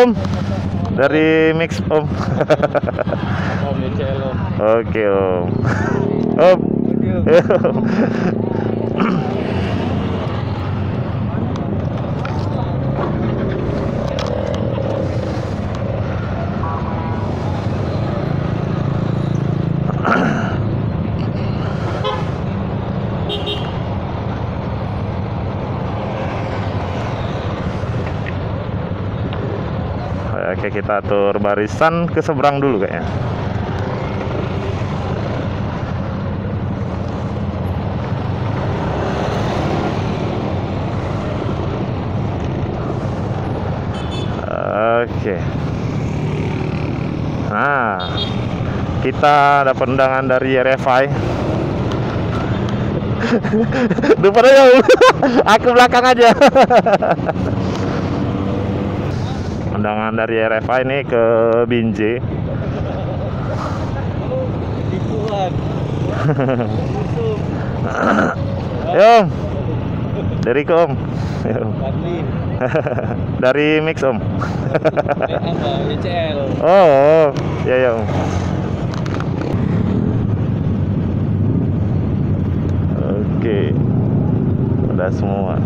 Om dari Mix Om. Om Oke Om. Om. Kita atur barisan ke seberang dulu kayaknya. Oke. Nah, kita dapat undangan dari RFI. Om. aku belakang aja. undangan dari RFI ini ke Binjai. Yo. Dari ke Om. Yo. Badli. dari Mix Om. Oh, oh. ya ya Om. Oke. Udah semua.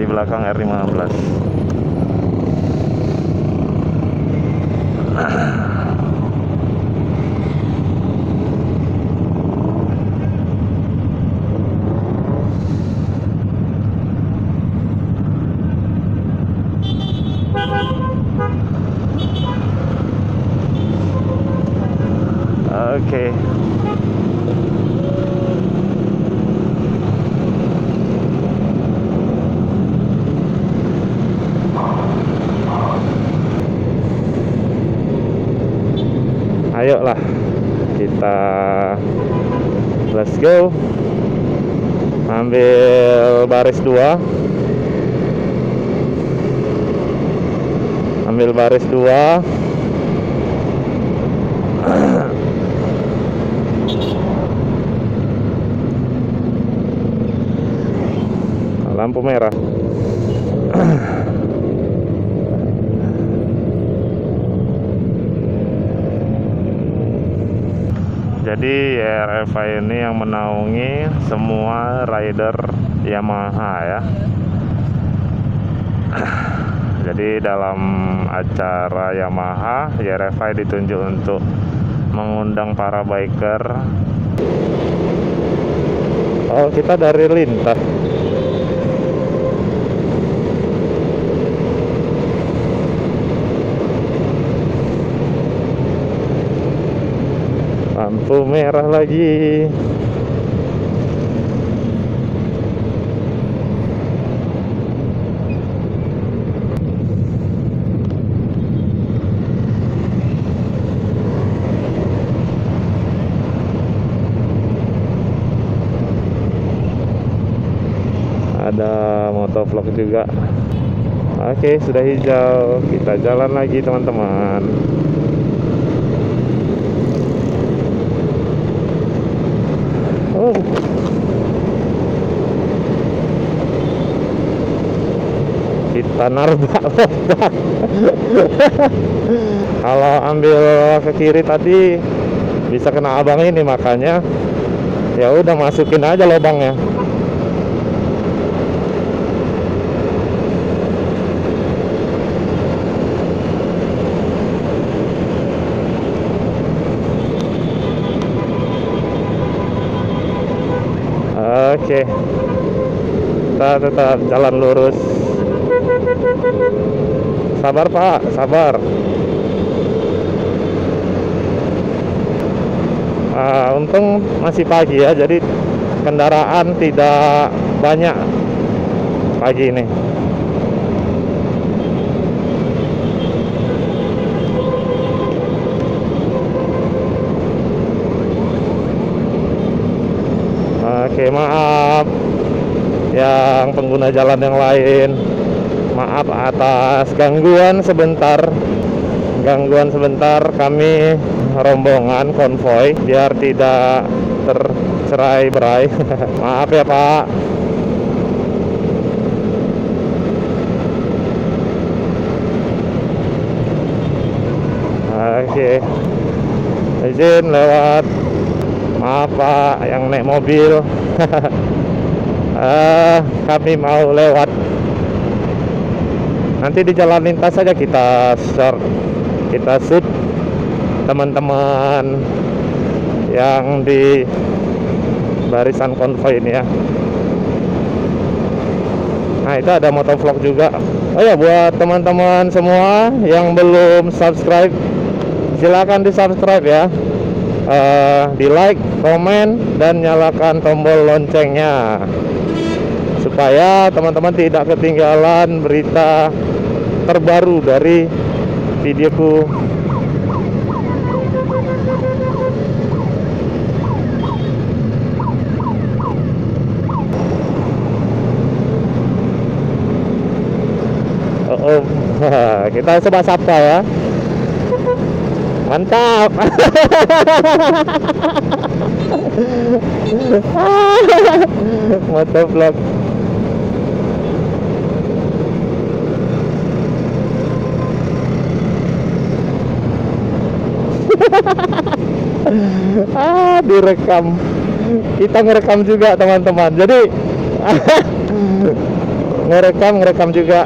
Di belakang R15. Oke. Ayolah kita let's go. Ambil baris dua. Ambil dua. lampu merah jadi RFI ini yang menaungi semua rider Yamaha ya jadi dalam acara Yamaha RFI ditunjuk untuk mengundang para biker. Oh kita dari lintas. Lampu merah lagi ada motovlog juga oke sudah hijau kita jalan lagi teman-teman Oh. Kita narbak. Kalau ambil ke kiri tadi bisa kena abang ini makanya ya udah masukin aja lubangnya. Oke. Kita tetap jalan lurus. Sabar, Pak. Sabar. Ah, untung masih pagi ya, jadi kendaraan tidak banyak pagi ini. Oke, maaf yang pengguna jalan yang lain. Maaf atas gangguan sebentar. Gangguan sebentar kami rombongan konvoy biar tidak tercerai-berai. maaf ya, Pak. Oke. Izin lewat. Maaf Pak yang naik mobil. Ah, kami mau lewat. Nanti di jalan lintas saja kita short, kita shoot teman-teman yang di barisan konvoy ini ya. Nah itu ada motovlog juga. Oh ya buat teman-teman semua yang belum subscribe, silakan di subscribe ya. Eh, di like, komen, dan nyalakan tombol loncengnya supaya teman-teman tidak ketinggalan berita terbaru dari videoku Oh, oh. kita coba sapa ya. Mantap. Motovlog. ah, direkam. Kita ngerekam juga teman-teman. Jadi ngerekam ngerekam juga.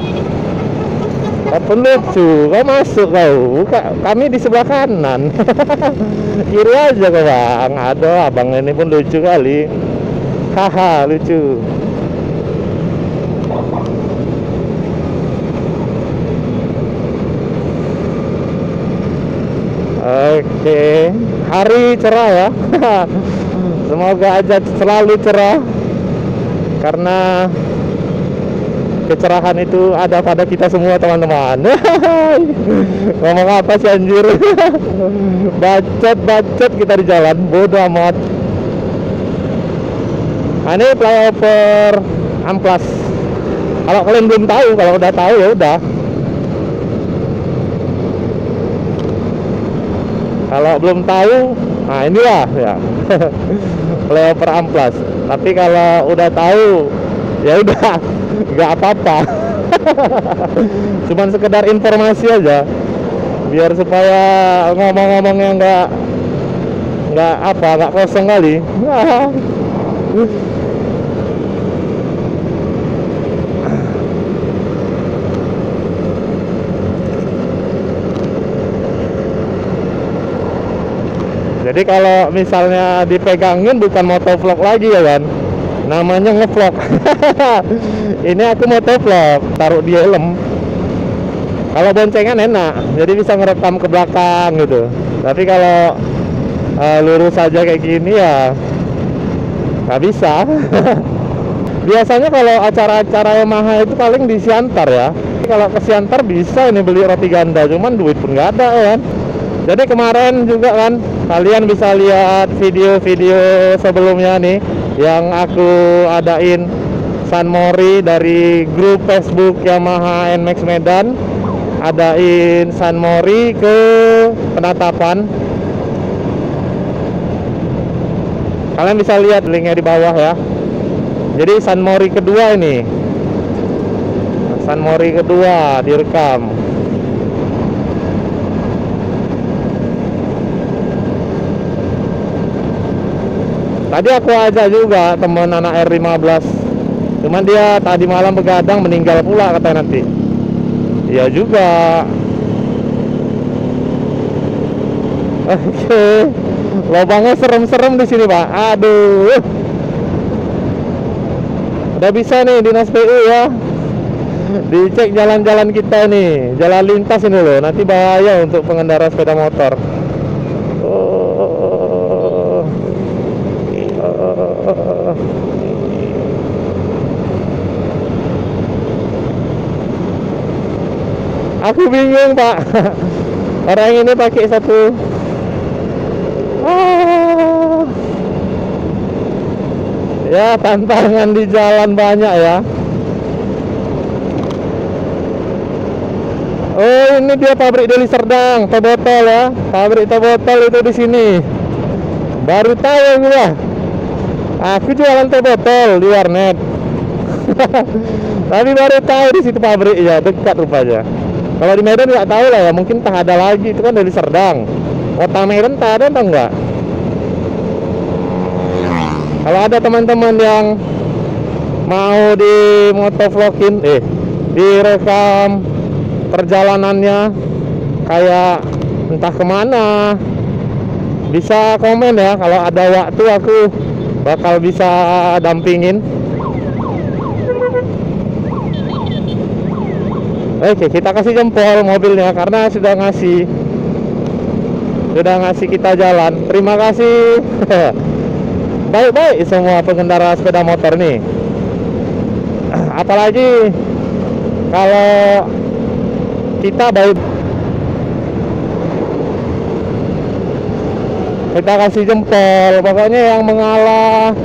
Lucu kau masuk. Kau buka kami di sebelah kanan. Kiri aja kau bang. Aduh abang ini pun lucu kali. Haha lucu. Oke hari cerah ya. Semoga aja selalu cerah. Karena kecerahan itu ada pada kita semua teman-teman. Ngomong apa sih anjir? Bacot-bacot kita di jalan. Bodoh amat. Nah, ini flyover amplas. Kalau kalian belum tahu kalau udah tahu ya udah kalau belum tahu nah inilah ya. Flyover amplas. Tapi kalau udah tahu ya udah nggak apa-apa. Cuman sekedar informasi aja. Biar supaya ngomong-ngomongnya nggak nggak apa nggak kosong kali jadi kalau misalnya dipegangin bukan motovlog lagi ya kan namanya ngevlog. Ini aku motovlog taruh di helm. Kalau boncengan enak jadi bisa ngerekam ke belakang gitu. Tapi kalau uh, lurus saja kayak gini ya nggak bisa. Biasanya kalau acara-acara Yamaha itu paling di Siantar ya. Kalau ke Siantar bisa ini beli roti ganda cuman duit pun nggak ada ya kan jadi kemarin juga kan kalian bisa lihat video-video sebelumnya nih yang aku adain San Mori dari grup Facebook Yamaha NMAX Medan. Adain San Mori ke penatapan kalian bisa lihat linknya di bawah ya. Jadi San Mori kedua ini. San Mori kedua direkam Tadi aku ajak juga teman anak R15 Cuman dia tadi malam begadang meninggal pula katanya nanti. Iya juga. Oke. Lobangnya serem-serem di sini pak. Aduh. Udah bisa nih dinas PU ya. Dicek jalan-jalan kita nih. Jalan lintas ini loh. Nanti bahaya untuk pengendara sepeda motor Aku bingung pak. Orang ini pakai satu. Ah. Ya tantangan di jalan banyak ya. Oh ini dia pabrik Deli Serdang teh ya. Pabrik teh itu di sini. Baru tahu gue Aku jualan teh di warnet. Tapi baru tahu di situ pabrik ya dekat rupanya kalau di Medan nggak tahu lah ya, mungkin tak ada lagi itu kan dari Serdang. Watermelon tak ada atau enggak? Kalau ada teman-teman yang mau di motovlogin, eh, direkam perjalanannya kayak entah ke mana, bisa komen ya. Kalau ada waktu aku bakal bisa dampingin. Oke, kita kasih jempol mobilnya karena sudah ngasih sudah ngasih kita jalan. Terima kasih. Baik-baik semua pengendara sepeda motor nih. Apalagi kalau kita baik kita kasih jempol pokoknya yang mengalah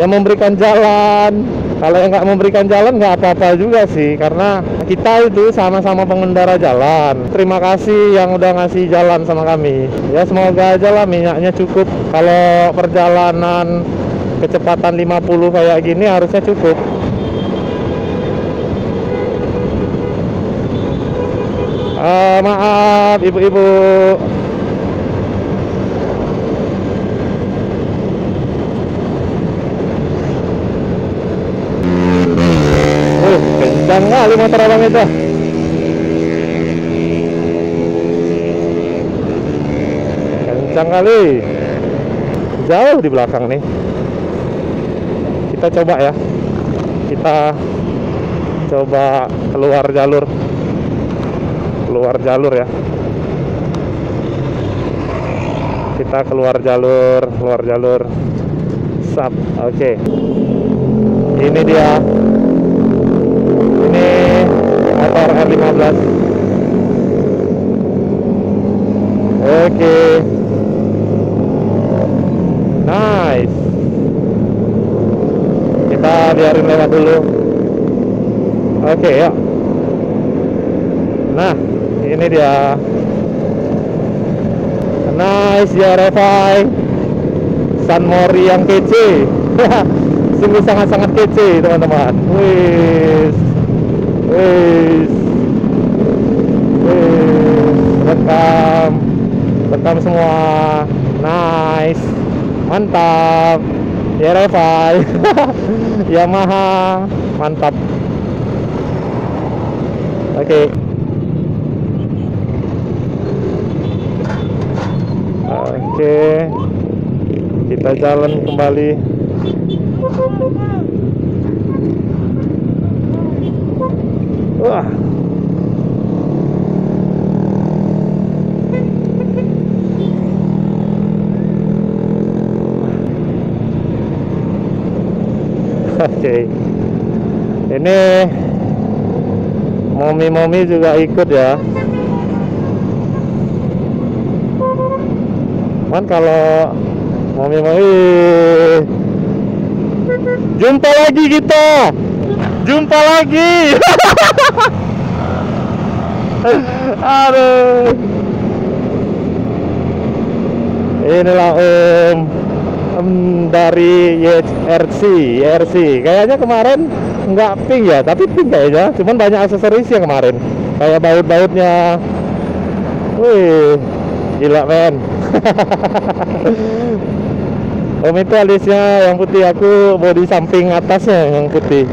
yang memberikan jalan kalau yang nggak memberikan jalan nggak apa-apa juga sih. Karena kita itu sama-sama pengendara jalan. Terima kasih yang udah ngasih jalan sama kami. Ya semoga aja lah minyaknya cukup. Kalau perjalanan kecepatan 50 kayak gini harusnya cukup. Eh, maaf ibu-ibu Uh, kencang kali motor abang itu. Kencang kali. Jauh di belakang nih. Kita coba ya. Kita coba keluar jalur. Keluar jalur ya. Kita keluar jalur, keluar jalur. Sap. Oke. Ini dia motor R15 oke. Nice. Kita biarin lewat dulu. Oke yuk nah ini dia. Nice ya Revi San Mori yang kece. Sungguh sangat-sangat kece teman-teman. Wis wis. Wis. Rekam. Rekam semua. Nice. Mantap. Ya Revi Yamaha. Mantap. Oke. Oke. Kita jalan kembali Wah. Oke. Ini momi-momi juga ikut ya. Man kalau momi-momi jumpa lagi kita. Jumpa lagi. Aduh. Inilah Om Om dari YRC, YRC. Kayaknya kemarin nggak pink ya, tapi pink kayaknya. Cuman banyak aksesoris yang kemarin. Kayak baut-bautnya. Wih, gila men. Om itu alisnya yang putih, aku body samping atasnya yang putih.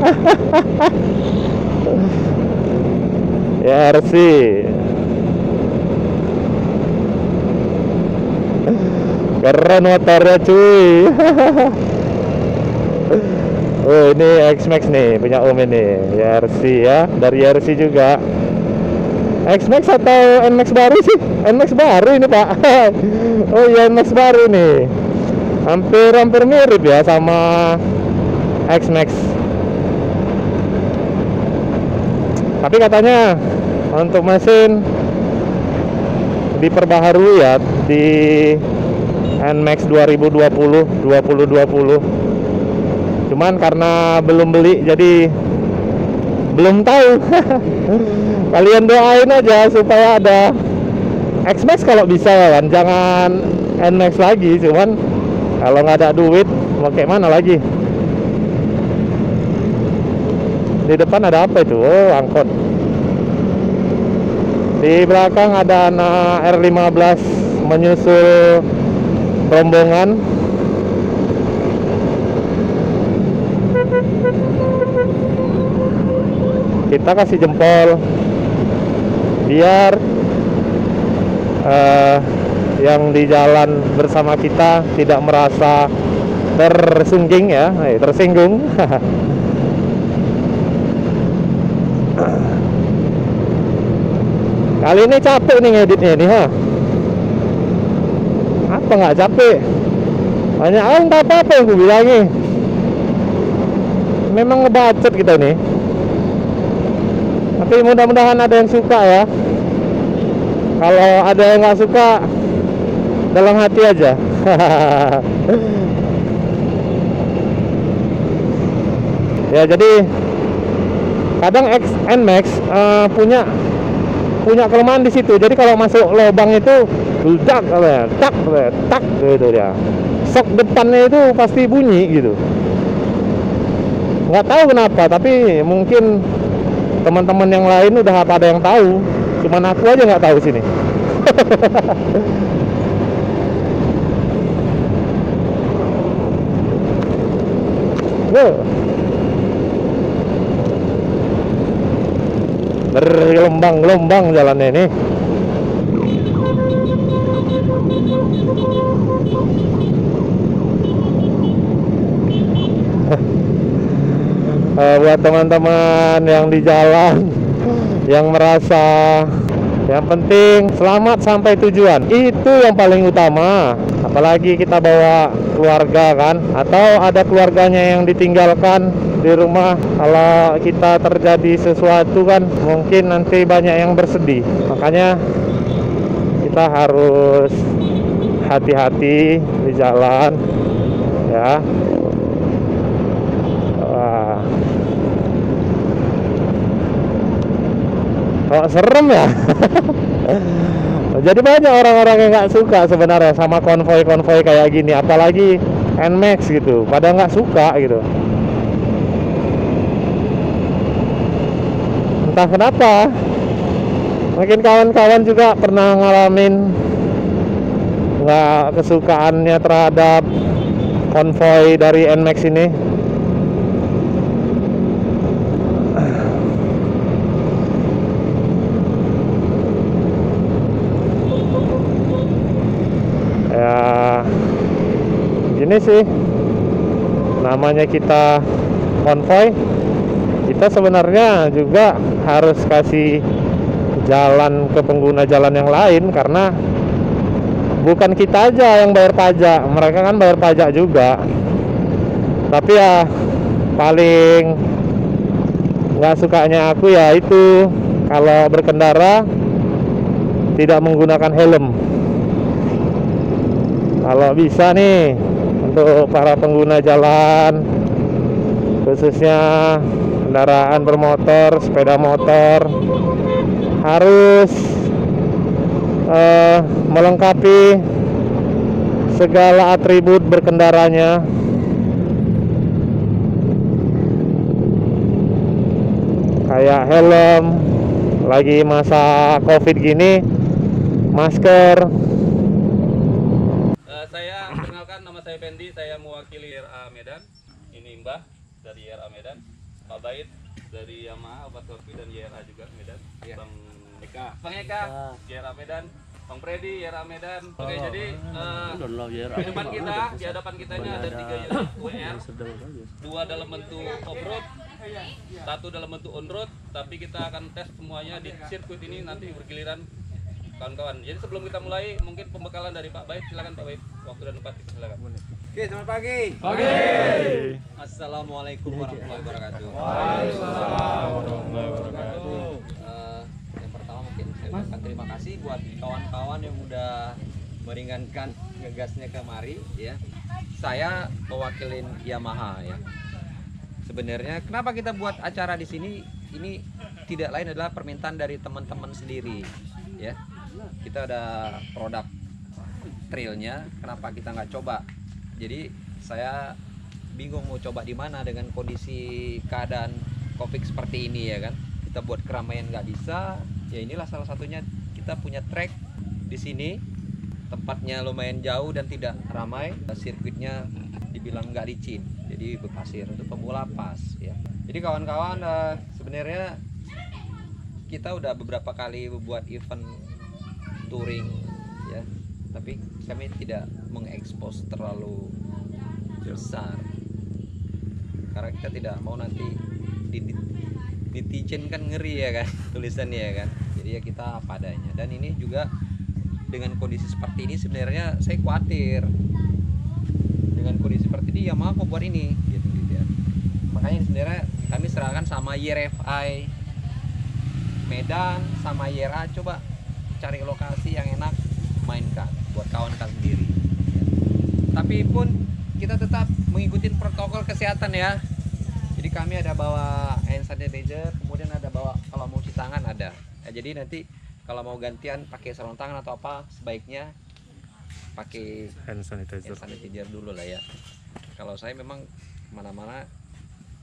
YRC. Keren motornya cuy. oh ini X-Max nih punya Om ini YRC ya dari YRC juga. X-Max atau NMAX baru sih? NMAX baru ini pak. oh iya NMAX baru nih. Hampir hampir mirip ya sama X-Max. Tapi katanya untuk mesin diperbaharui ya di NMAX 2020 2020 cuman karena belum beli jadi belum tahu. Kalian doain aja supaya ada X-Max kalau bisa kan jangan NMAX lagi cuman kalau nggak ada duit mau kayak mana lagi di depan ada apa itu oh angkot Di belakang ada anak R15 menyusul rombongan. Kita kasih jempol biar eh, yang di jalan bersama kita tidak merasa tersungging ya, eh, tersinggung. Kali ini capek nih ngeditnya nih ha. Apa nggak capek? Banyak ah nggak apa-apa yang gue bilangi. Memang ngebacot kita nih. Tapi mudah-mudahan ada yang suka ya. Kalau ada yang nggak suka, dalam hati aja. ya jadi kadang X and Max eh, punya punya kelemahan di situ. Jadi kalau masuk lubang itu ledak apa ya, tak apa ya, tak gitu dia. Sok depannya itu pasti bunyi gitu. Nggak tahu kenapa, tapi mungkin teman-teman yang lain udah pada yang tahu. Cuman aku aja nggak tahu sini. Wow. Bergelombang-gelombang jalannya ini. Eh, buat teman-teman yang di jalan yang merasa yang penting selamat sampai tujuan itu yang paling utama apalagi kita bawa keluarga kan atau ada keluarganya yang ditinggalkan di rumah kalau kita terjadi sesuatu kan mungkin nanti banyak yang bersedih. Makanya kita harus hati-hati di jalan ya. Wah. Kok serem ya? Jadi banyak orang-orang yang nggak suka sebenarnya sama konvoy-konvoy kayak gini apalagi Nmax gitu pada nggak suka gitu entah kenapa mungkin kawan-kawan juga pernah ngalamin nggak kesukaannya terhadap konvoy dari Nmax ini. Ya gini sih namanya kita konvoy kita sebenarnya juga harus kasih jalan ke pengguna jalan yang lain karena bukan kita aja yang bayar pajak. Mereka kan bayar pajak juga. Tapi ya paling nggak sukanya aku ya itu. Kalau berkendara tidak menggunakan helm. Kalau bisa nih untuk para pengguna jalan khususnya kendaraan bermotor, sepeda motor harus eh, melengkapi segala atribut berkendaranya kayak helm lagi masa covid gini masker Eh, saya perkenalkan nama saya Fendi, saya mewakili RA Medan. Ini Mbah dari RA Medan. Pak Bait dari Yamaha, Obat Korpi dan YRA juga Medan. Bang Eka. Bang Eka, YRA Medan. Bang Freddy, YRA Medan. Oke, jadi eh, di depan kita, di hadapan kita ini ada tiga unit WR. Dua dalam bentuk off-road, satu dalam bentuk on-road. Tapi kita akan tes semuanya di sirkuit ini nanti bergiliran kawan-kawan. Jadi sebelum kita mulai, mungkin pembekalan dari Pak Baik. Silakan Pak Baik. Waktu dan tempat silakan. Oke, selamat pagi. Pagi. Assalamualaikum warahmatullahi wabarakatuh. Eh, yang pertama mungkin saya ucapkan terima kasih buat kawan-kawan yang udah meringankan ngegasnya kemari ya. Saya mewakilin Yamaha ya. Sebenarnya kenapa kita buat acara di sini? Ini tidak lain adalah permintaan dari teman-teman sendiri ya. Kita ada produk trailnya, kenapa kita nggak coba? Jadi saya bingung mau coba di mana dengan kondisi keadaan covid seperti ini ya kan? Kita buat keramaian nggak bisa ya inilah salah satunya. Kita punya track di sini tempatnya lumayan jauh dan tidak ramai sirkuitnya dibilang nggak licin jadi berpasir untuk pemula pas ya. Jadi kawan-kawan eh, sebenarnya kita udah beberapa kali membuat event touring ya. Tapi kami tidak mengekspos terlalu besar karena kita tidak mau nanti di, netizen kan ngeri ya kan tulisannya ya kan. Jadi ya kita apa adanya. Dan ini juga dengan kondisi seperti ini sebenarnya saya khawatir. Dengan kondisi seperti ini ya mau kok buat ini gitu gitu ya. Makanya sebenarnya kami serahkan sama YRFI Medan sama YRA coba cari lokasi yang enak mainkan buat kawan-kawan sendiri. Tapi pun kita tetap mengikuti protokol kesehatan ya. Jadi kami ada bawa hand sanitizer kemudian ada bawa kalau mau cuci tangan ada. Ya, jadi nanti kalau mau gantian pakai sarung tangan atau apa sebaiknya pakai hand sanitizer. hand sanitizer dulu lah ya. Kalau saya memang mana-mana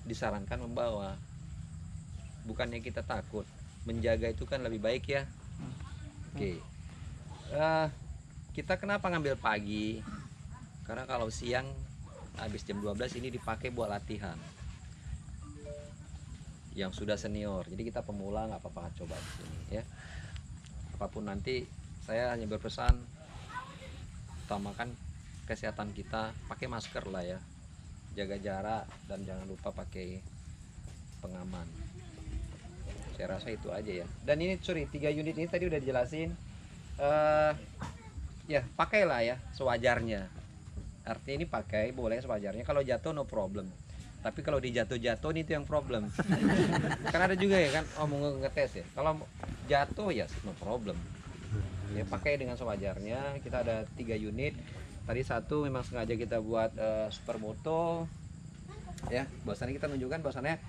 disarankan membawa. Bukannya kita takut menjaga itu kan lebih baik ya. Oke. Eh, kita kenapa ngambil pagi? Karena kalau siang habis jam 12 ini dipakai buat latihan. Yang sudah senior. Jadi kita pemula nggak apa-apa coba di sini ya. Apa pun nanti saya hanya berpesan utamakan kesehatan kita. Pakai masker lah ya. Jaga jarak dan jangan lupa pakai pengaman. Saya rasa itu aja ya. Dan ini sorry tiga unit ini tadi udah dijelasin. Eh ya pakailah ya sewajarnya artinya ini pakai boleh sewajarnya. Kalau jatuh no problem. Tapi kalau dijatuh-jatuh itu yang problem. Kan ada juga ya kan? Oh mau ngetes ya? Kalau jatuh ya no problem. Ya pakai dengan sewajarnya. Kita ada tiga unit. Tadi satu memang sengaja kita buat eh, supermoto. Ya bahwasannya kita menunjukkan bahwasannya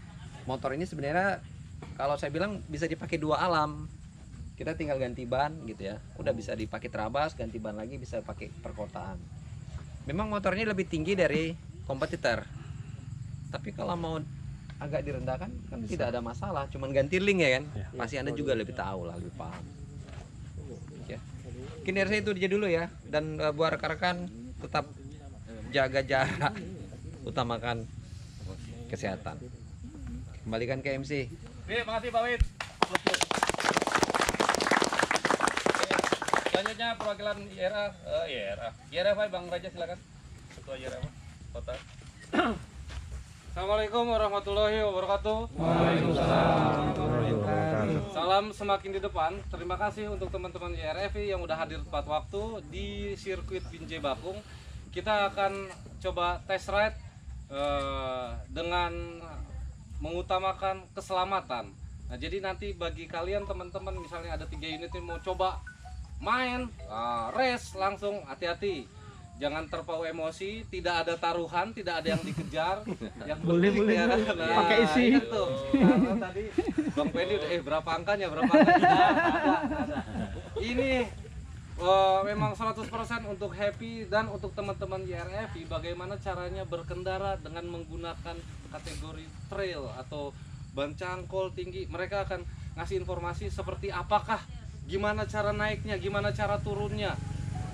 motor ini sebenarnya kalau saya bilang bisa dipakai dua alam. Kita tinggal ganti ban gitu ya. Udah bisa dipakai terabas ganti ban lagi bisa pakai perkotaan memang motornya lebih tinggi dari kompetitor. Tapi kalau mau agak direndahkan kan tidak ada masalah. Cuman ganti link ya kan? Ya. pasti anda juga lebih tahu lah lebih paham. Ya. Mungkin dari saya itu aja dulu ya. Dan eh, buat rekan-rekan tetap jaga jarak. Utamakan kesehatan. Kembalikan ke MC Oke, makasih Pak Wid. Oke, Selanjutnya perwakilan IRA, eh, IRA, IRA Pak, Bang Raja silakan. Ketua IRA Pak, Kota. Assalamualaikum warahmatullahi wabarakatuh. Salam semakin di depan. Terima kasih untuk teman-teman YRFI yang udah hadir tepat waktu di sirkuit Binjai Bakung. Kita akan coba test ride eh, dengan mengutamakan keselamatan. Nah, jadi nanti bagi kalian teman-teman misalnya ada tiga unit yang mau coba main ah, race langsung hati-hati. Jangan terpaku emosi, tidak ada taruhan, tidak ada yang dikejar. yang boleh boleh. Pakai isi. Itu. Karena tadi Bang Pendi udah eh berapa angkanya, berapa angkanya? Nah, ada, ada. Ini eh, memang 100% untuk happy dan untuk teman-teman YRFI bagaimana caranya berkendara dengan menggunakan kategori trail atau ban cangkol tinggi mereka akan ngasih informasi seperti apakah gimana cara naiknya gimana cara turunnya?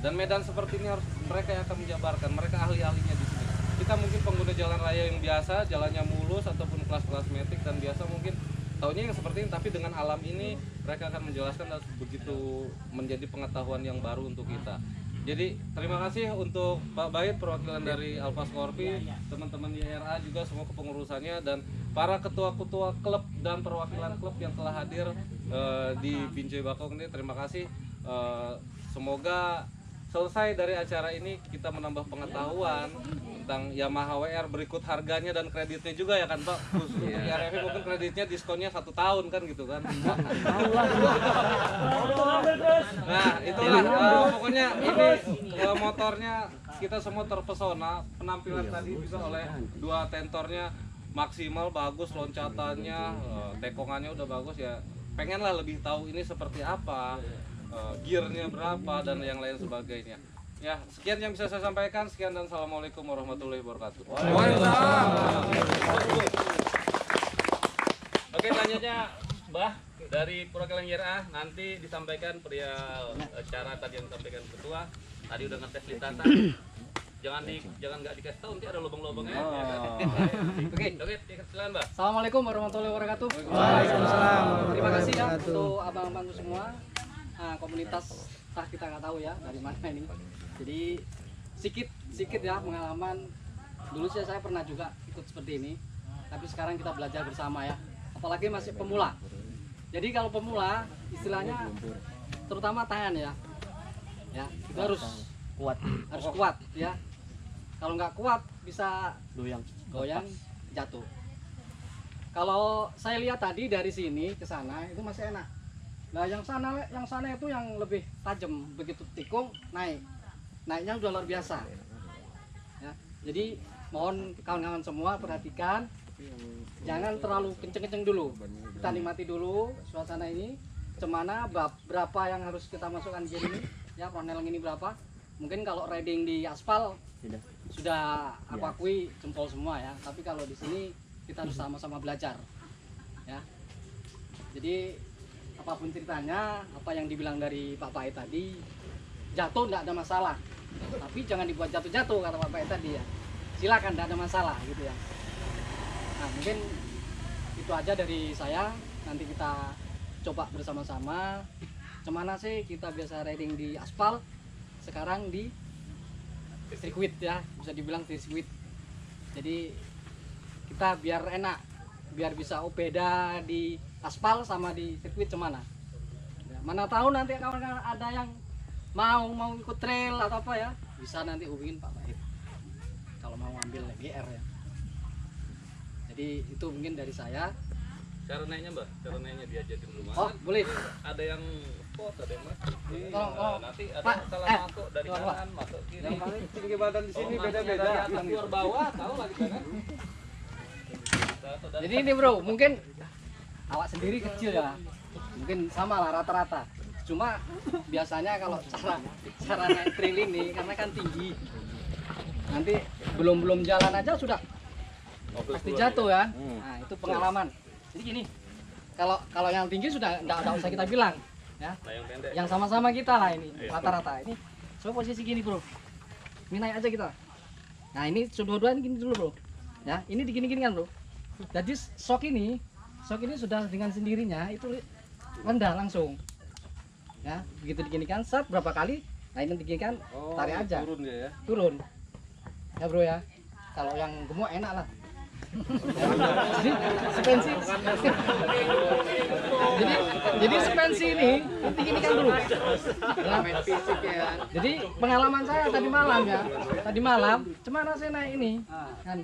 Dan medan seperti ini harus mereka yang akan menjabarkan mereka ahli-ahlinya di sini. Kita mungkin pengguna jalan raya yang biasa jalannya mulus ataupun kelas-kelas metik dan biasa mungkin taunya yang seperti ini tapi dengan alam ini mereka akan menjelaskan dan begitu menjadi pengetahuan yang baru untuk kita. Jadi terima kasih untuk Pak Bait perwakilan dari Alfa Scorpi teman-teman YRA juga semua kepengurusannya dan para ketua-ketua klub dan perwakilan klub yang telah hadir eh, di Binjai Bakong ini terima kasih. Eh, semoga selesai dari acara ini kita menambah pengetahuan tentang Yamaha WR berikut harganya dan kreditnya juga ya kan Pak? Khusus untuk YRF mungkin kreditnya diskonnya satu tahun kan gitu kan? Nah itulah eh, pokoknya ini eh, motornya kita semua terpesona. Penampilan tadi bisa oleh dua tentornya maksimal bagus loncatannya eh, tekongannya udah bagus ya pengenlah lebih tahu ini seperti apa eh, gearnya berapa dan yang lain sebagainya. Ya sekian yang bisa saya sampaikan. Sekian dan assalamualaikum warahmatullahi wabarakatuh. Oke selanjutnya Mbah dari perwakilan YRA nanti disampaikan perihal eh, cara tadi yang disampaikan ketua. Tadi udah ngetes lintasan. Jangan di jangan nggak dikasih tahu nanti ada lubang-lubangnya. ya kan? Oke. Oke, silakan Mbah. Assalamualaikum warahmatullahi wabarakatuh. Waalaikumsalam. Terima kasih ya untuk abang-abang semua. Nah, komunitas tah kita nggak tahu ya dari mana ini. Jadi sedikit sedikit ya pengalaman. Dulu sih saya pernah juga ikut seperti ini. Tapi sekarang kita belajar bersama ya. Apalagi masih pemula. Jadi kalau pemula istilahnya terutama tangan ya. Ya, kita harus kuat harus kuat ya. Kalau nggak kuat bisa doyang goyang jatuh. Kalau saya lihat tadi dari sini ke sana itu masih enak. Nah yang sana yang sana itu yang lebih tajam begitu tikung naik naiknya udah luar biasa. Ya, jadi mohon kawan-kawan semua perhatikan jangan terlalu kenceng-kenceng dulu. Kita nikmati dulu suasana ini. Cemana berapa yang harus kita masukkan di ini ya panel ini berapa? Mungkin kalau riding di aspal. Sudah aku akui jempol semua ya tapi kalau di sini kita harus sama-sama belajar ya. Jadi apa pun ceritanya apa yang dibilang dari Pak Pait tadi jatuh tidak ada masalah. Tapi jangan dibuat jatuh-jatuh kata Pak Pait tadi ya. Silakan tidak ada masalah gitu ya. Nah mungkin itu aja dari saya. Nanti kita coba bersama-sama. Cemana sih kita biasa riding di aspal? Sekarang di sirkuit ya bisa dibilang di sirkuit. Jadi kita biar enak biar bisa beda di aspal sama di sirkuit cemana Ya, mana tahu nanti kawan-kawan ada yang mau mau ikut trail atau apa ya bisa nanti hubungin Pak Baik kalau mau ambil GR ya. Jadi itu mungkin dari saya Cara naiknya Mbah, cara naiknya diajarin dulu Mas. oh boleh Ada yang spot, ada yang masuk. Tolong, Nah, tolong. nanti ada salah eh, masuk dari tolong, Pak. kanan, masuk kiri. Yang paling tinggi badan di Oh, masuknya dari atas keluar bawah, tahu lagi kan? Jadi ini bro, mungkin awak sendiri kecil ya, mungkin sama lah rata-rata. Cuma biasanya kalau cara cara naik trail ini karena kan tinggi, nanti belum belum jalan aja sudah pasti jatuh ya. Nah itu pengalaman. Jadi gini, kalau kalau yang tinggi sudah nggak usah kita bilang, ya. Nah, yang pendek. Yang sama-sama kita lah ini rata-rata ini. Coba posisi gini bro, ini naik aja kita. Nah ini dua-duanya gini dulu bro, ya. Ini digini-gini kan bro. Jadi sok ini, sok ini sudah dengan sendirinya itu rendah langsung. Ya, begitu diginikan set berapa kali, nah ini diginikan tarik aja, turun ya turun. Ya bro ya. Kalau yang gemuk enak lah. Jadi suspensi. jadi jadi suspensi ini diginikan dulu. Ya. Jadi pengalaman saya tadi malam ya, tadi malam, cemana saya naik ini kan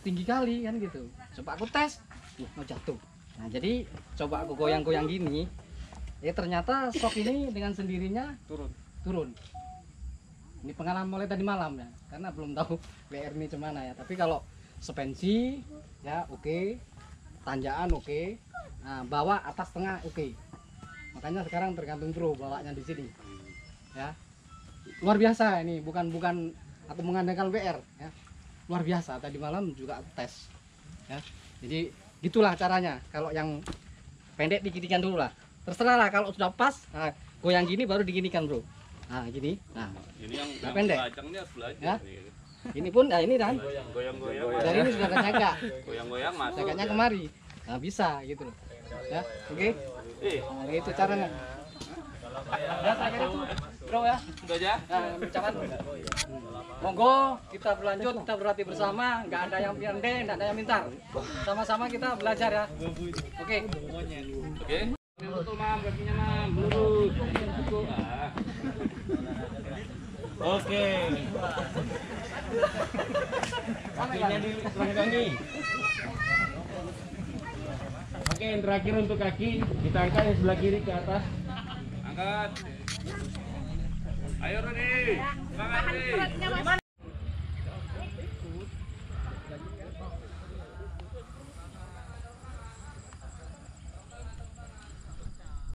tinggi kali kan gitu. Coba aku tes, Ih, mau jatuh. Nah jadi coba aku goyang-goyang gini, ya ternyata sok ini dengan sendirinya turun turun. Ini pengalaman mulai tadi malam ya, karena belum tahu WR ini cemana ya. Tapi kalau suspensi ya oke, tanjakan oke, nah, bawah atas tengah oke. Makanya sekarang tergantung bro bawanya di sini. Ya. Luar biasa ini, bukan bukan aku mengandalkan WR ya. Luar biasa tadi malam juga tes. Ya. Jadi gitulah caranya. Kalau yang pendek diginikan dulu lah. Terserah lah kalau sudah pas, nah, goyang gini baru diginikan, Bro. Nah, gini. Nah, Ini yang yang pendek. belajar. Ya. nih. Ini pun nah ini kan. Goyang-goyang. Dari ini sudah kejaga. Goyang-goyang masuk. Kemari. Nah, bisa gitu loh. Ya, oke. Eh, Nah, itu caranya. Ya, saya kira itu, Bro ya. itu aja. Nah, ucapan. Monggo kita berlanjut, kita berarti bersama, nggak ada yang pendek, nggak ada yang minta. Sama-sama kita belajar ya. Oke. Oke. Betul, Mam, kakinya, Kakinya dilenggangi. Oke, yang terakhir untuk kaki kita angkat yang sebelah kiri ke atas. Angkat. Ayo Rudi. Semangat Rudi.